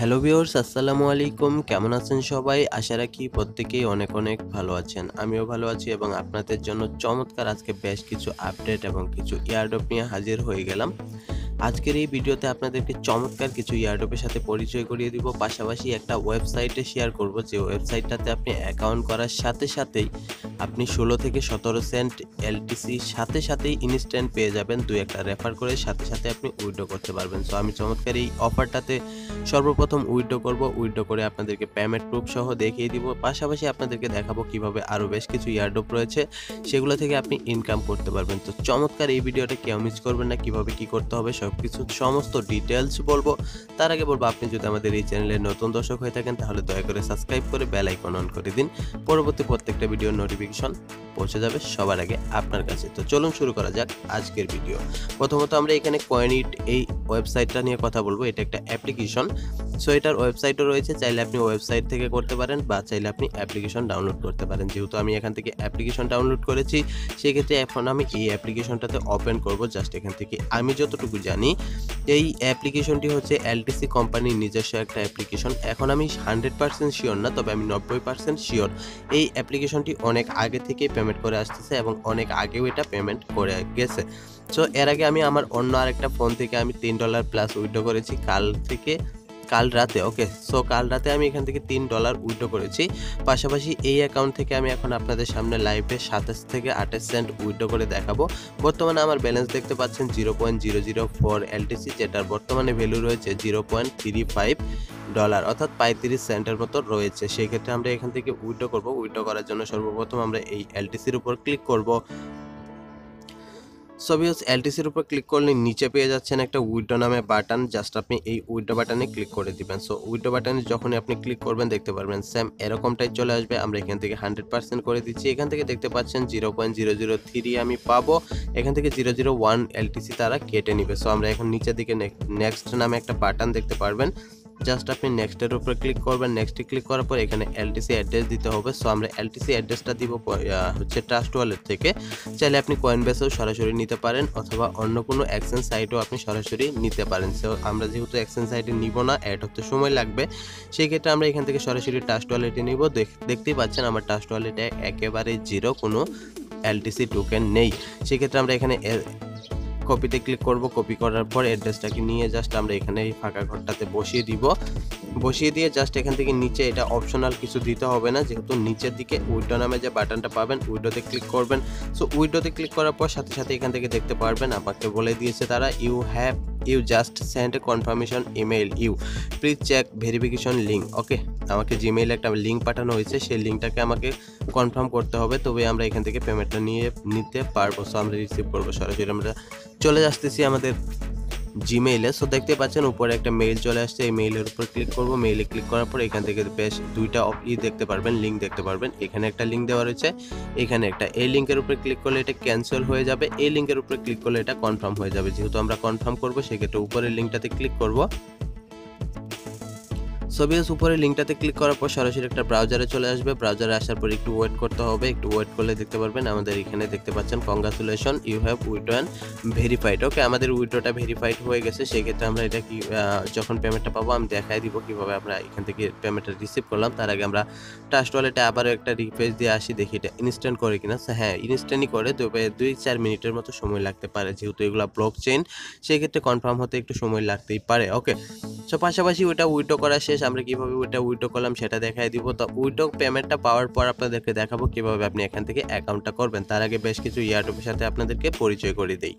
Hello viewers, আসসালামু আলাইকুম। কেমন আছেন সবাই? আশা রাখি প্রত্যেকেই অনেক অনেক ভালো আছেন। আমিও ভালো আছি এবং আপনাদের জন্য চমৎকার আজকে বেশ কিছু আপডেট এবং কিছু ইয়ারডপ নিয়ে হাজির হয়ে গেলাম। আজকের এই ভিডিওতে আপনাদেরকে চমৎকার কিছু ইয়ারডপের সাথে পরিচয় করিয়ে দিব। পাশাপাশি একটা ওয়েবসাইটে শেয়ার করব। যে ওয়েবসাইটটাতে আপনি অ্যাকাউন্ট করার সাথে সাথেই আপনি ষোলো থেকে সতেরো সেন্ট এলটিসি সাথে সাথেই ইনস্ট্যান্ট পেয়ে যাবেন। দুই একটা রেফার করে সাথে সাথে আপনি উইড্রো করতে পারবেন। সো আমি চমৎকার এই অফারটাতে সর্বপ্রথম উইড্রো করব। উইড্রো করে আপনাদেরকে পেমেন্ট প্রুফ সহ দেখিয়ে দিব। পাশাপাশি আপনাদেরকে দেখাবো কীভাবে আরও বেশ কিছু ইয়ারডপ রয়েছে। সেগুলো থেকে আপনি ইনকাম করতে পারবেন। তো চমৎকার এই ভিডিওটা কেউ মিস করবেন না। কীভাবে কি করতে হবে সব কিছু, সমস্ত ডিটেলস বলব। তার আগে বলব, আপনি যদি আমাদের এই চ্যানেলে নতুন দর্শক হয়ে থাকেন, তাহলে দয়া করে সাবস্ক্রাইব করে বেল আইকন অন করে দিন। পরবর্তী প্রত্যেকটা ভিডিওর নোটিফিকেশন পৌঁছে যাবে সবার আগে আপনার কাছে। তো চলুন শুরু করা যাক আজকের ভিডিও প্রথমত আমরা এখানে কয়েনিট এই ওয়েবসাইটটা নিয়ে কথা বলব। এটা একটা অ্যাপ্লিকেশন সো এটার ওয়েবসাইটও রয়েছে। চাইলে আপনি ওয়েবসাইট থেকে করতে পারেন বা চাইলে আপনি অ্যাপ্লিকেশন ডাউনলোড করতে পারেন। যেহেতু আমি এখান থেকে অ্যাপ্লিকেশন ডাউনলোড করেছি, সেক্ষেত্রে এখন আমি এই অ্যাপ্লিকেশনটাতে ওপেন করব। জাস্ট এখান থেকে আমি যতটুকু জানি এই অ্যাপ্লিকেশনটি হচ্ছে এলটিসি কোম্পানির নিজস্ব একটা অ্যাপ্লিকেশন এখন আমি হান্ড্রেড পার্সেন্ট শিওর না, তবে আমি নব্বই পার্সেন্ট শিওর এই অ্যাপ্লিকেশনটি অনেক আগে থেকে পেমেন্ট করে আসতেছে এবং অনেক আগেও এটা পেমেন্ট করে গেছে। সো এর আগে আমি আমার অন্য আরেকটা ফোন থেকে আমি তিন ডলার প্লাস উইথড্র করেছি। কাল থেকে কাল রাতে ওকে সো কাল রাতে আমি এখান থেকে তিন ডলার উইথড্র করেছি। পাশাপাশি এই অ্যাকাউন্ট থেকে আমি এখন আপনাদের সামনে লাইভে সাতাশ থেকে আঠাশ সেন্ট উইথড্র করে দেখাবো। বর্তমানে আমার ব্যালেন্স দেখতে পাচ্ছেন zero point zero zero four LTC যেটার বর্তমানে ভ্যালু রয়েছে zero point three five dollar অর্থাৎ পঁয়ত্রিশ সেন্টের মতো রয়েছে। সেই ক্ষেত্রে আমরা এখান থেকে উইথড্র করব। উইথড্র করার জন্য সর্বপ্রথম আমরা এই এলটিসির উপর ক্লিক করব। সবিউস এলটিসির উপর ক্লিক করলে নিচে পেয়ে যাচ্ছেন একটা উইডো নামে বাটন জাস্ট আপনি এই উইডো বাটনে ক্লিক করে দিবেন। সো উইডো বাটনে যখনই আপনি ক্লিক করবেন, দেখতে পারবেন সেম এরকমটাই চলে আসবে। আমরা এখান থেকে হান্ড্রেড পার্সেন্ট করে দিচ্ছি। এখান থেকে দেখতে পাচ্ছেন zero point zero zero three আমি পাবো। এখান থেকে জিরো জিরো ওয়ান এলটিসি তারা কেটে নিবে। সো আমরা এখন নিচের দিকে নেক্সট নামে একটা বাটন দেখতে পারবেন। জাস্ট আপনি নেক্সটের উপরে ক্লিক করবেন। নেক্সটে ক্লিক করার পর এখানে এলটিসি অ্যাড্রেস দিতে হবে। সো আমরা এলটিসি অ্যাড্রেসটা দিব হচ্ছে ট্রাস্ট ওয়ালেট থেকে। চাইলে আপনি কয়েন বেসেও সরাসরি নিতে পারেন অথবা অন্য কোনো এক্সচেঞ্জ সাইটও আপনি সরাসরি নিতে পারেন। সো আমরা যেহেতু এক্সচেঞ্জ সাইটে নিব না অ্যাড হতে সময় লাগবে। সেই ক্ষেত্রে আমরা এখান থেকে সরাসরি ট্রাস্ট ওয়ালেটে নিব। দেখতেই পাচ্ছেন আমার ট্রাস্ট ওয়ালেটে একেবারে জিরো কোনো এলটিসি টোকেন নেই। সেক্ষেত্রে আমরা এখানে কপিতে ক্লিক করব। কপি করার পর অ্যাড্রেসটাকে নিয়ে জাস্ট আমরা এখানে এই ফাঁকা ঘরটাতে বসিয়ে দিব। বসিয়ে দিয়ে জাস্ট এখান থেকে নিচে এটা অপশনাল কিছু দিতে হবে না। যেহেতু নিচের দিকে উইডো নামে যে বাটনটা পাবেন উইডোতে ক্লিক করবেন। সো উইডোতে ক্লিক করার পর সাথে সাথে এখান থেকে দেখতে পারবেন, আমাকে বলে দিয়েছে তারা you have you just send confirmation email you please check verification link okay আমাকে জিমেইলে একটা লিঙ্ক পাঠানো হয়েছে, সেই লিঙ্কটাকে আমাকে কনফার্ম করতে হবে। তবে আমরা এখান থেকে পেমেন্টটা নিয়ে নিতে পারব। সো আমরা রিসিভ করব সরাসরি। আমরা চলে আসতেছি আমাদের জিমেইলে সো দেখতে পাচ্ছেন উপরে একটা মেইল চলে আসছে। এই মেইলের উপর ক্লিক করব। মেইলে ক্লিক করার পর এখান থেকে বেশ দুইটা ই দেখতে পারবেন লিঙ্ক দেখতে পারবেন। এখানে একটা লিঙ্ক দেওয়া রয়েছে। এখানে একটা, এই লিঙ্কের উপরে ক্লিক করলে এটা ক্যান্সেল হয়ে যাবে। এই লিঙ্কের উপরে ক্লিক করলে এটা কনফার্ম হয়ে যাবে। যেহেতু আমরা কনফার্ম করব, সেক্ষেত্রে উপরের লিঙ্কটাতে ক্লিক করব। সবিয়াস উপরে লিঙ্কটাতে ক্লিক করার পর সরাসরি একটা ব্রাউজারে চলে আসবে। ব্রাউজারে আসার পর একটু ওয়েট করতে হবে। একটু ওয়েট করলে দেখতে পারবেন আমাদের এখানে দেখতে পাচ্ছেন congratulation you have withdraw and verified okay আমাদের উইডোটা ভেরিফাইড হয়ে গেছে। সেক্ষেত্রে আমরা এটা কি যখন পেমেন্টটা পাবো, আমি দেখাই দিব কীভাবে আমরা এখান থেকে পেমেন্টটা রিসিভ করলাম। তার আগে আমরা ট্রাস্ট ওয়ালেটে আবারও একটা রিফ্রেশ দিয়ে আসি, দেখি এটা ইনস্ট্যান্ট করে কিনা। হ্যাঁ ইনস্ট্যান্টই করে দুই চার মিনিটের মতো সময় লাগতে পারে, যেহেতু এগুলো ব্লক চেইন সেক্ষেত্রে কনফার্ম হতে একটু সময় লাগতেই পারে। ওকে সো পাশাপাশি ওইটা উইডো করা শেষ। আমরা কীভাবে ওটা উইডো করলাম সেটা দেখাই দিব। তো উইডো পেমেন্টটা পাওয়ার পর আপনাদেরকে দেখাবো কীভাবে আপনি এখান থেকে অ্যাকাউন্টটা করবেন। তার আগে বেশ কিছু ইয়ারটপের সাথে আপনাদেরকে পরিচয় করে দিই।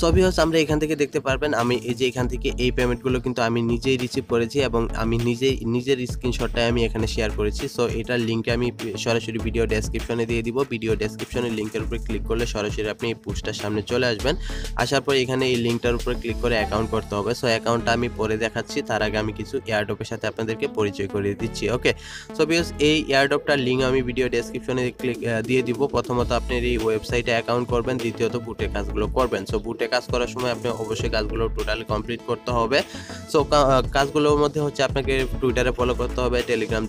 সবই হচ্ছে আমরা এখান থেকে দেখতে পারবেন, আমি এই যে এখান থেকে এই পেমেন্টগুলো কিন্তু আমি নিজেই রিসিভ করেছি এবং আমি নিজেই, নিজের স্ক্রিনশটটাই আমি এখানে শেয়ার করেছি। সো এটার লিঙ্কে আমি সরাসরি ভিডিও ডেসক্রিপশনে দিয়ে দিব। ভিডিও ডেসক্রিপশনের লিঙ্কের উপরে ক্লিক করলে সরাসরি আপনি এই পোস্টটার সামনে চলে আসবেন। আসার পর এখানে এই লিঙ্কটার উপরে ক্লিক করে অ্যাকাউন্ট করতে হবে। সো অ্যাকাউন্টটা আমি পরে দেখাচ্ছি। তার আগে আমি কিছু এয়ারডপের সাথে আপনাদেরকে পরিচয় করিয়ে দিচ্ছি ওকে সো বিকজ এই এয়ারডপটার লিঙ্ক আমি ভিডিও ডেসক্রিপশনে ক্লিক দিয়ে দিব। প্রথমত আপনি এই ওয়েবসাইটে অ্যাকাউন্ট করবেন, দ্বিতীয়ত বুটের কাজগুলো করবেন। সো বুটে কাজ করার সময় আপনি অবশ্যই কাজগুলো টোটালি কমপ্লিট করতে হবে। সো কাজগুলোর মধ্যে হচ্ছে আপনাকে টুইটারে ফলো করতে হবে টেলিগ্রাম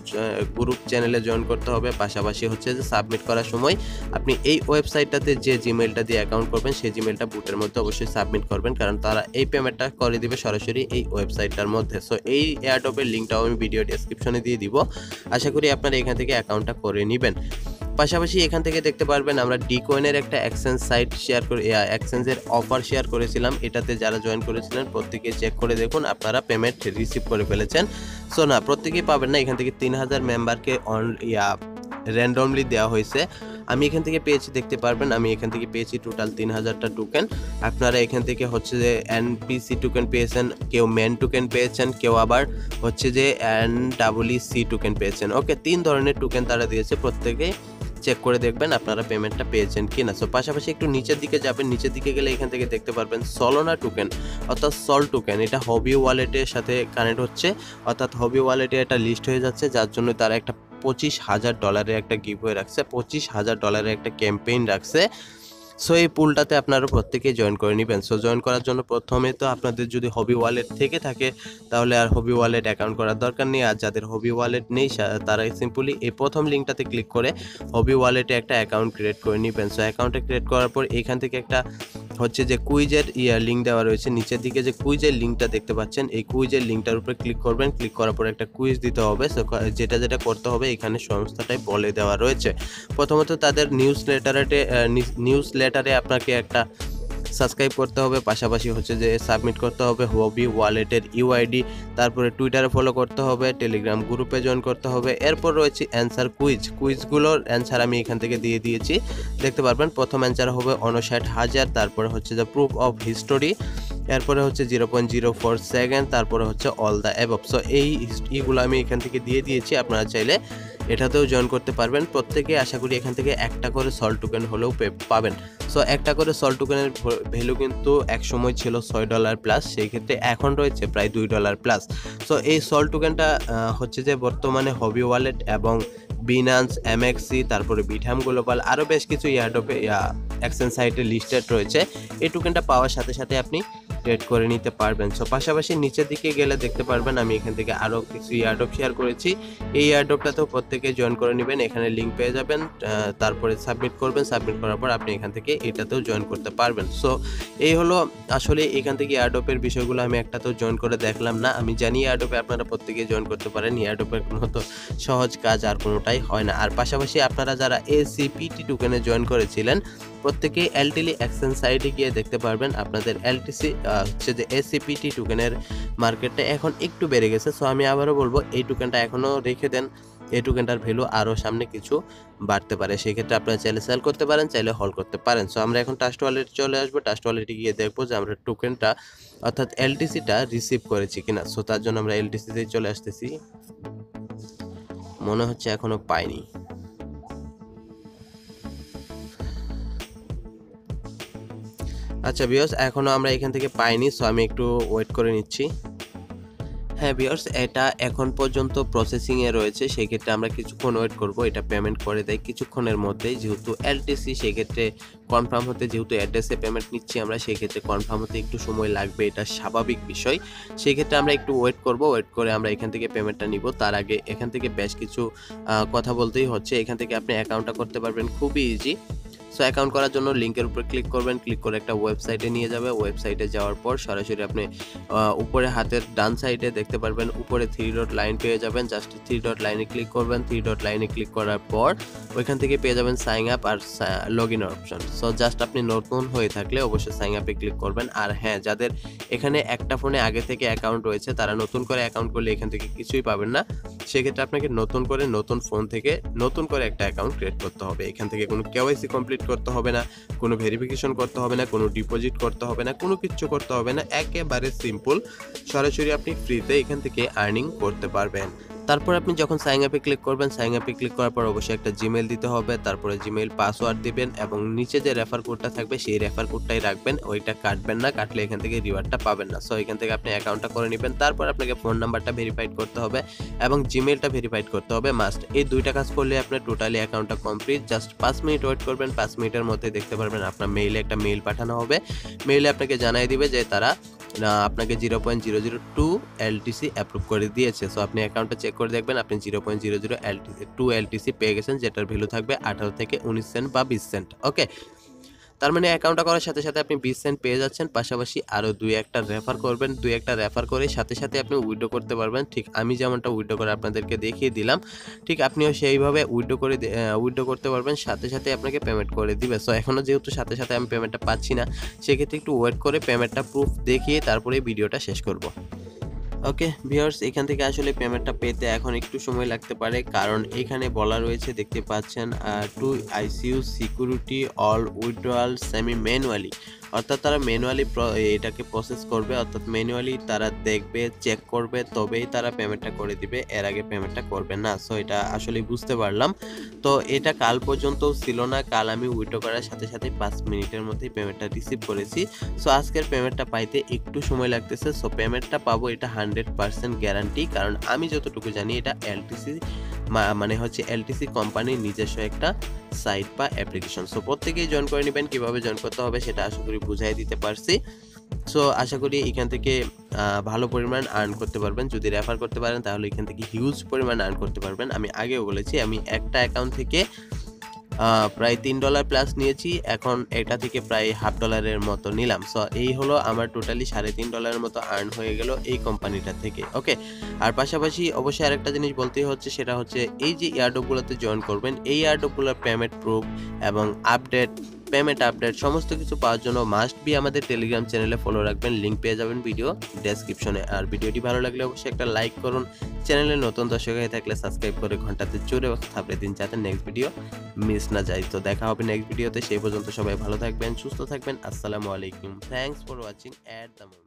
গ্রুপ চ্যানেলে জয়েন করতে হবে, পাশাপাশি হচ্ছে যে সাবমিট করার সময় আপনি এই ওয়েবসাইটটাতে যে জিমেলটা দিয়ে অ্যাকাউন্ট করবেন, সেই জিমেলটা বুটের মধ্যে অবশ্যই সাবমিট করবেন, কারণ তারা এই পেমেন্টটা করে দিবে সরাসরি এই ওয়েবসাইটটার মধ্যে। সো এই এয়ারটপের লিঙ্কটাও আমি ভিডিও ডেসক্রিপশনে দিয়ে দিব। আশা করি আপনারা এখান থেকে অ্যাকাউন্টটা করে নেবেন। পাশাপাশি এখান থেকে দেখতে পারবেন আমরা ডি কয়েনের একটা এক্সচেঞ্জ সাইট শেয়ার করে এক্সচেঞ্জের অফার শেয়ার করেছিলাম। এটাতে যারা জয়েন করেছিলেন, প্রত্যেকে চেক করে দেখুন, আপনারা পেমেন্ট রিসিভ করে ফেলেছেন। সো না, প্রত্যেকেই পাবেন না। এখান থেকে তিন হাজার মেম্বারকে অন ইয়া র্যান্ডমলি দেওয়া হয়েছে। আমি এখান থেকে পেয়েছি, দেখতে পারবেন, আমি এখান থেকে পেয়েছি টোটাল তিন হাজারটা টোকেন আপনারা এখান থেকে হচ্ছে যে এনপিসি টোকেন পেয়েছেন, কেউ ম্যান টোকেন পেয়েছেন, কেউ আবার হচ্ছে যে এন ডাবলই সি টোকেন পেয়েছেন। ওকে তিন ধরনের টোকেন তারা দিয়েছে প্রত্যেকেই। চেক করে দেখবেন আপনারা পেমেন্টটা পেয়েছেন কি না সো পাশাপাশি একটু নিচের দিকে যাবেন। নিচের দিকে গেলে এখান থেকে দেখতে পারবেন সলোনা টোকেন অর্থাৎ সল টোকেন এটা হবি ওয়ালেটের সাথে কানেক্ট হচ্ছে। অর্থাৎ হবি ওয়ালেটে একটা লিস্ট হয়ে যাচ্ছে, যার জন্য তারা একটা পঁচিশ হাজার ডলারের একটা গিভ হয়ে রাখছে, পঁচিশ হাজার ডলারের একটা ক্যাম্পেইন রাখছে। সো এই পুলটাতে আপনারা প্রত্যেকেই জয়েন করে নেবেন। সো জয়েন করার জন্য প্রথমে তো আপনাদের যদি হবি ওয়ালেট থেকে থাকে, তাহলে আর হবি ওয়ালেট অ্যাকাউন্ট করার দরকার নেই। আর যাদের হবি ওয়ালেট নেই তারা সিম্পলি এই প্রথম লিঙ্কটাতে ক্লিক করে হবি ওয়ালেটে একটা অ্যাকাউন্ট ক্রিয়েট করে নেবেন। সো অ্যাকাউন্টে ক্রিয়েট করার পর এখান থেকে একটা হচ্ছে যে কুইজের ইয়া লিঙ্ক দেওয়া রয়েছে। নিচের দিকে যে কুইজের লিঙ্কটা দেখতে পাচ্ছেন, এই কুইজের লিঙ্কটার উপরে ক্লিক করবেন। ক্লিক করার পর একটা কুইজ দিতে হবে। যেটা যেটা করতে হবে, এখানে সংস্থাটাই বলে দেওয়া রয়েছে। প্রথমত তাদের নিউজ লেটারেটে নিউজ লেটারে আপনাকে একটা সাবস্ক্রাইব করতে হবে, পাশাপাশি হচ্ছে যে সাবমিট করতে হবে হবি ওয়ালেটের ইউআইডি তারপরে টুইটারে ফলো করতে হবে টেলিগ্রাম গ্রুপে জয়েন করতে হবে, এরপর রয়েছে অ্যান্সার কুইজ কুইজগুলোর অ্যান্সার আমি এখান থেকে দিয়ে দিয়েছি। দেখতে পারবেন, প্রথম অ্যান্সার হবে উনষাট হাজার, তারপরে হচ্ছে যে প্রুফ অফ হিস্টোরি এরপরে হচ্ছে zero point zero four second তারপরে হচ্ছে অল দ্য অ্যাবভ সো এই ইগুলো আমি এখান থেকে দিয়ে দিয়েছি, আপনারা চাইলে এটাতেও জয়েন করতে পারবেন। প্রত্যেকে আশা করি এখান থেকে একটা করে সল টোকেন হলেও পাবেন। সো একটা করে সল টোকেনের ভ্যালু কিন্তু এক সময় ছিল ছয় ডলার প্লাস সেই ক্ষেত্রে এখন রয়েছে প্রায় দুই ডলার প্লাস সো এই সল টোকেনটা হচ্ছে যে বর্তমানে হবি ওয়ালেট এবং বিনান্স এমএক্সি তারপরে বিঠাম গ্লোবাল আরও বেশ কিছু ইয়ারডপে এক্সচেঞ্জ সাইটে লিস্টেড রয়েছে। এই টোকেনটা পাওয়ার সাথে সাথে আপনি ট্রেড করে নিতে পারবেন। সো পাশাপাশি নিচের দিকে গেলে দেখতে পারবেন, আমি এখান থেকে আরও কিছু ইয়ারডপ শেয়ার করেছি। এই ইয়ারডপটাতেও প্রত্যেকে জয়েন করে নেবেন, এখানে লিঙ্ক পেয়ে যাবেন তারপরে সাবমিট করবেন সাবমিট করার পর আপনি এখান থেকে এটাতেও জয়েন করতে পারবেন। সো এই হলো আসলে এখান থেকে ইয়ারডপের বিষয়গুলো, আমি একটাতেও জয়েন করে দেখলাম না। আমি জানি ইয়ারডপে আপনারা প্রত্যেকে জয়েন করতে পারেন ইয়ারডপের কোনো তো সহজ কাজ আর কোনোটাই হয় না। আর পাশাপাশি আপনারা যারা এসিপিটি টোকেনে জয়েন করেছিলেন, প্রত্যেকেই এলটিলি এক্সচেঞ্জ সাইটে গিয়ে দেখতে পারবেন, আপনাদের এলটিসি হচ্ছে যে এসিপিটি টোকেনের মার্কেটটা এখন একটু বেড়ে গেছে। সো আমি আবারও বলব, এই টোকেনটা এখনও রেখে দেন। এই টোকেনটার ভ্যালু আরও সামনে কিছু বাড়তে পারে। সেক্ষেত্রে আপনারা চাইলে সেল করতে পারেন, চাইলে হল করতে পারেন। সো আমরা এখন টাস্ট ওয়ালেট চলে আসব। টাস্ট ওয়ালেটে গিয়ে দেখব যে আমরা টোকেনটা অর্থাৎ এলটিসিটা রিসিভ করেছি কিনা। সো তার জন্য আমরা এলটিসিতেই চলে আসতেছি। মনে হচ্ছে এখনও পাইনি। আচ্ছা বিয়স এখনও আমরা এখান থেকে পাইনি সো আমি একটু ওয়েট করে নিচ্ছি। হ্যাঁ বিয়ার্স এটা এখন পর্যন্ত প্রসেসিংয়ে রয়েছে, সেক্ষেত্রে আমরা কিছুক্ষণ ওয়েট করব, এটা পেমেন্ট করে দেয় কিছুক্ষণের মধ্যেই, যেহেতু এলটিসি সেক্ষেত্রে কনফার্ম হতে যেহেতু অ্যাড্রেসে পেমেন্ট নিচ্ছি আমরা, সেক্ষেত্রে কনফার্ম হতে একটু সময় লাগবে, এটা স্বাভাবিক বিষয়। সেক্ষেত্রে আমরা একটু ওয়েট করব ওয়েট করে আমরা এখান থেকে পেমেন্টটা নিব। তার আগে এখান থেকে বেশ কিছু কথা বলতেই হচ্ছে, এখান থেকে আপনি অ্যাকাউন্টটা করতে পারবেন, খুবই ইজি সো অ্যাকাউন্ট করার জন্য লিঙ্কের উপর ক্লিক করবেন। ক্লিক করে একটা ওয়েবসাইটে নিয়ে যাবে। ওয়েবসাইটে যাওয়ার পর সরাসরি আপনি উপরে হাতের ডান সাইডে দেখতে পারবেন, উপরে থ্রি ডট লাইন পেয়ে যাবেন। জাস্ট থ্রি ডট লাইনে ক্লিক করবেন। থ্রি ডট লাইনে ক্লিক করার পর ওইখান থেকে পেয়ে যাবেন sign up R log in option so just আপনি নতুন হয়ে থাকলে অবশ্যই সাইন আপে ক্লিক করবেন। আর হ্যাঁ যাদের এখানে একটা ফোনে আগে থেকে অ্যাকাউন্ট রয়েছে, তারা নতুন করে অ্যাকাউন্ট করলে এখান থেকে কিছুই পাবেন না। সেক্ষেত্রে আপনাকে নতুন করে নতুন ফোন থেকে নতুন করে একটা অ্যাকাউন্ট ক্রিয়েট করতে হবে। এখান থেকে কোনো কেওয়াইসি কমপ্লিট করতে হবে না, কোনো ভেরিফিকেশন করতে হবে না, কোনো ডিপোজিট করতে হবে না, কোনো কিচ্ছু করতে হবে না। একেবারে সিম্পল সরাসরি আপনি ফ্রিতে এখান থেকে আর্নিং করতে পারবেন। তারপর আপনি যখন সাইন আপে ক্লিক করবেন সাইন আপে ক্লিক করার পর অবশ্যই একটা জিমেল দিতে হবে, তারপরে জিমেল পাসওয়ার্ড দিবেন এবং নিচে যে রেফার কোডটা থাকবে, সেই রেফার কোডটাই রাখবেন। ওইটা কাটবেন না, কাটলে এখান থেকে রিওয়ার্ডটা পাবেন না। সো এখান থেকে আপনি অ্যাকাউন্টটা করে নেবেন। তারপর আপনাকে ফোন নাম্বারটা ভেরিফাইড করতে হবে এবং জিমেলটা ভেরিফাইড করতে হবে মাস্ট এই দুইটা কাজ করলে আপনার টোটালি অ্যাকাউন্টটা কমপ্লিট জাস্ট পাঁচ মিনিট ওয়েট করবেন, পাঁচ মিনিটের মধ্যে দেখতে পারবেন আপনার মেইলে একটা মেইল পাঠানো হবে। মেইলে আপনাকে জানাই দিবে যে তারা আপনাকে zero point zero zero two LTC approve করে দিয়েছে। সো আপনি অ্যাকাউন্টটা চেক করে দেখবেন, আপনি zero point zero zero LTC to LTC পেয়ে গেছেন, যেটার ভ্যালু থাকবে আঠারো থেকে উনিশ সেন্ট বা বিশ সেন্ট ওকে তার মানে অ্যাকাউন্টটা করার সাথে সাথে আপনি বিশ সেন্ট পেয়ে যাচ্ছেন। পাশাপাশি আরও দুই একটা রেফার করবেন, দুই একটা রেফার করে সাথে সাথে আপনি উইড্রো করতে পারবেন। ঠিক আমি যেমনটা উইড্রো করে আপনাদেরকে দেখিয়ে দিলাম, ঠিক আপনিও সেইভাবে উইড্রো করে উইড্রো করতে পারবেন। সাথে সাথে আপনাকে পেমেন্ট করে দিবে। সো এখনও যেহেতু সাথে সাথে আমি পেমেন্টটা পাচ্ছি না, সেক্ষেত্রে একটু ওয়েট করে পেমেন্টটা প্রুফ দেখিয়ে তারপরে ভিডিওটা শেষ করব। ওকে ভিউয়ার্স এখান থেকে আসলে পেমেন্টটা পেতে এখন একটু সময় লাগতে পারে। কারণ এখানে বলা রয়েছে, দেখতে পাচ্ছেন two ICU security all withdrawal semi manually অর্থাৎ তারা ম্যানুয়ালি এটাকে প্রসেস করবে, অর্থাৎ ম্যানুয়ালি তারা দেখবে চেক করবে, তবেই তারা পেমেন্টটা করে দিবে। এর আগে পেমেন্টটা করবে না। সো এটা আসলে বুঝতে পারলাম। তো, এটা কাল পর্যন্ত ছিল না। কাল আমি উইড্রো করার সাথে সাথে পাঁচ মিনিটের মধ্যেই পেমেন্টটা রিসিভ করেছি। সো আজকের পেমেন্টটা পাইতে একটু সময় লাগতেছে। সো পেমেন্টটা পাবো এটা হান্ড্রেড পার্সেন্ট গ্যারান্টি কারণ আমি যতটুকু জানি এটা এলটিসি মানে হচ্ছে এলটিসি কোম্পানির নিজস্ব একটা সাইট বা অ্যাপ্লিকেশন সো প্রত্যেকেই জয়েন করে নেবেন, কীভাবে জয়েন করতে হবে সেটা আশা করি বুঝাই দিতে পারছি। সো আশা করি এখান থেকে ভালো পরিমাণ আর্ন করতে পারবেন। যদি রেফার করতে পারেন, তাহলে এখান থেকে হিউজ পরিমাণ আর্ন করতে পারবেন। আমি আগেও বলেছি, আমি একটা অ্যাকাউন্ট থেকে প্রায় তিন ডলার প্লাস নিয়েছি। এখন এটা থেকে প্রায় হাফ ডলারের মতো নিলাম। সো এই হলো আমার টোটালি সাড়ে তিন ডলারের মতো আর্ন হয়ে গেল এই কোম্পানিটা থেকে ওকে আর পাশাপাশি অবশ্যই আরেকটা জিনিস বলতেই হচ্ছে, সেটা হচ্ছে এই যে ইয়ারডোপগুলোতে জয়েন করবেন, এই ইয়ারডোপগুলোর পেমেন্ট প্রুফ এবং আপডেট পেমেন্ট আপডেট সমস্ত কিছু পাওয়ার জন্য মাস্ট বি আমাদের টেলিগ্রাম চ্যানেলে ফলো রাখবেন। লিঙ্ক পেয়ে যাবেন ভিডিও ডেসক্রিপশনে আর ভিডিওটি ভালো লাগলে অবশ্যই একটা লাইক করুন। চ্যানেলে নতুন দর্শক হয়ে থাকলে সাবস্ক্রাইব করে ঘন্টাতে চড়ে থাপড়ে দিন যাতে নেক্সট ভিডিও মিস না যায়। তো দেখা হবে নেক্সট ভিডিওতে সেই পর্যন্ত সবাই ভালো থাকবেন, সুস্থ থাকবেন। আসসালামু আলাইকুম। Thanks for watching at the